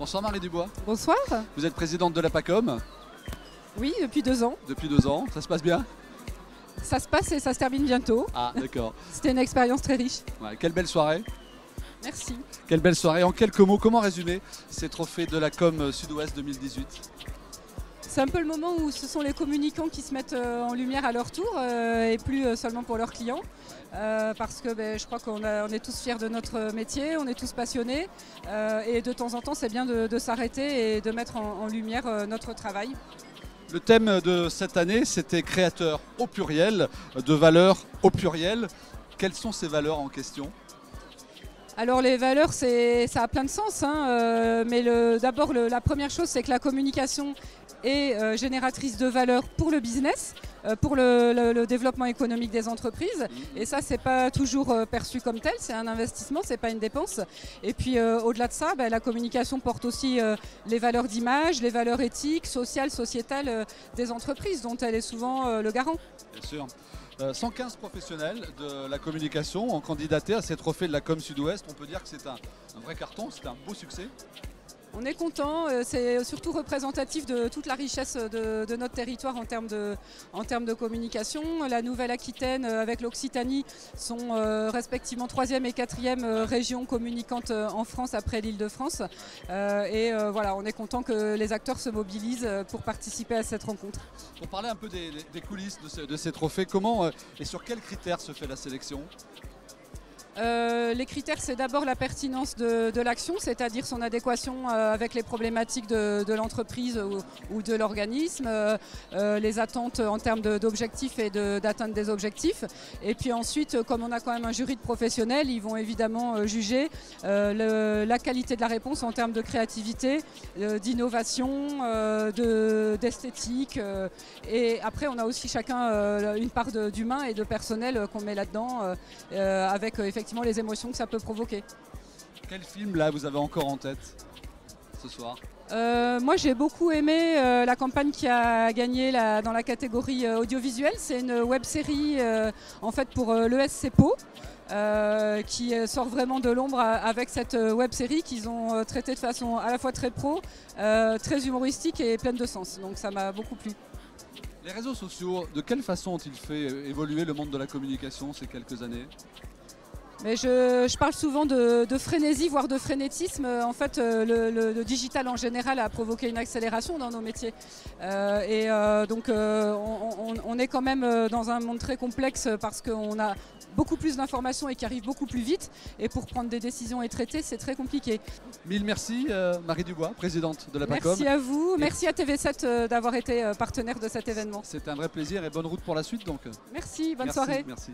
Bonsoir Marie Dubois. Bonsoir. Vous êtes présidente de la PACOM Oui, depuis deux ans. depuis deux ans. Ça se passe bien? Ça se passe et ça se termine bientôt. Ah, d'accord. C'était une expérience très riche. Ouais, quelle belle soirée. Merci. Quelle belle soirée. En quelques mots, comment résumer ces trophées de la Com Sud-Ouest 2018 C'est un peu le moment où ce sont les communicants qui se mettent euh, en lumière à leur tour euh, et plus euh, seulement pour leurs clients. Parce que ben, je crois qu'on est tous fiers de notre métier, on est tous passionnés et de temps en temps c'est bien de, s'arrêter et de mettre en, lumière notre travail. Le thème de cette année, c'était créateur au pluriel, de valeurs au pluriel. Quelles sont ces valeurs en question? Alors les valeurs, c'est- ça a plein de sens, hein, euh, mais d'abord la première chose, c'est que la communication est euh, génératrice de valeur pour le business, pour le, développement économique des entreprises. Et ça, c'est pas toujours euh, perçu comme tel, c'est un investissement, c'est pas une dépense. Et puis euh, au-delà de ça, ben, la communication porte aussi euh, les valeurs d'image, les valeurs éthiques, sociales, sociétales euh, des entreprises, dont elle est souvent euh, le garant. Bien sûr. Euh, 115 professionnels de la communication ont candidaté à ces trophées de la Com Sud-Ouest. On peut dire que c'est un vrai carton, c'est un beau succès. On est content, euh, c'est surtout représentatif de toute la richesse de, de notre territoire en termes de, de communication. La Nouvelle-Aquitaine euh, avec l'Occitanie sont euh, respectivement troisième et quatrième région communicante en France après l'Île-de-France. Euh, et euh, voilà, on est content que les acteurs se mobilisent pour participer à cette rencontre. Pour parler un peu des, coulisses de, ce- de ces trophées, comment et sur quels critères se fait la sélection? Euh, les critères, c'est d'abord la pertinence de, l'action, c'est-à-dire son adéquation euh, avec les problématiques de, l'entreprise ou, de l'organisme, euh, les attentes en termes d'objectifs et d'atteinte des objectifs. Et puis ensuite, comme on a quand même un jury de professionnels, ils vont évidemment juger la qualité de la réponse en termes de créativité, d'innovation, de- d'esthétique. et après, on a aussi chacun une part d'humain et de personnel qu'on met là-dedans, avec euh, effectivement les émotions que ça peut provoquer. Quel film là vous avez encore en tête ce soir? Euh, moi, j'ai beaucoup aimé euh, la campagne qui a gagné la- dans la catégorie euh, audiovisuelle. C'est une web série en fait pour l'ESC Pau. euh, qui sort vraiment de l'ombre avec cette web série qu'ils ont traitée de façon à la fois très pro, très humoristique et pleine de sens. Donc ça m'a beaucoup plu. Les réseaux sociaux, de quelle façon ont-ils fait évoluer le monde de la communication ces quelques années? Mais je, je parle souvent de, de frénésie, voire de frénétisme. Euh, En fait, euh, le, le- le digital en général a provoqué une accélération dans nos métiers. Euh, et euh, donc, euh, on, on- on est quand même dans un monde très complexe parce qu'on a beaucoup plus d'informations et qui arrivent beaucoup plus vite. Et pour prendre des décisions et traiter, c'est très compliqué. Mille merci Marie Dubois, présidente de la PACOM. Merci à vous. Et- Merci à TV7 euh, d'avoir été partenaire de cet événement. C'est un vrai plaisir et bonne route pour la suite donc. Merci, bonne Merci, soirée. Merci.